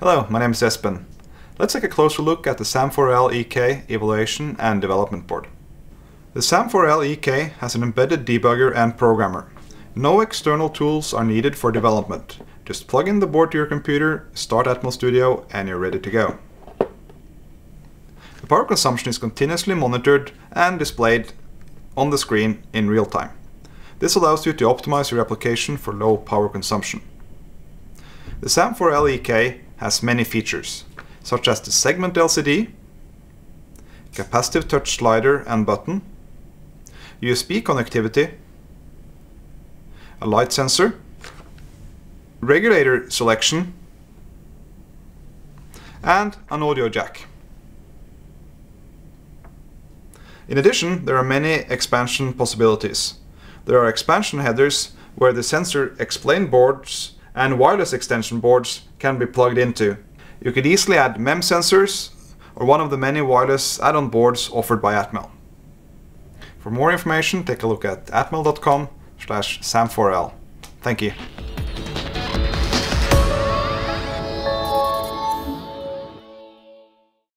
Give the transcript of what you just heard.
Hello, my name is Espen. Let's take a closer look at the SAM4L EK evaluation and development board. The SAM4L EK has an embedded debugger and programmer. No external tools are needed for development. Just plug in the board to your computer, start Atmel Studio, and you're ready to go. The power consumption is continuously monitored and displayed on the screen in real time. This allows you to optimize your application for low power consumption. The SAM4L EK has many features, such as the segment LCD, capacitive touch slider and button, USB connectivity, a light sensor, regulator selection, and an audio jack. In addition, there are many expansion possibilities. There are expansion headers where the sensor Xplained boards and wireless extension boards can be plugged into. You could easily add MEMS sensors or one of the many wireless add-on boards offered by Atmel. For more information, take a look at atmel.com slash sam4l. Thank you.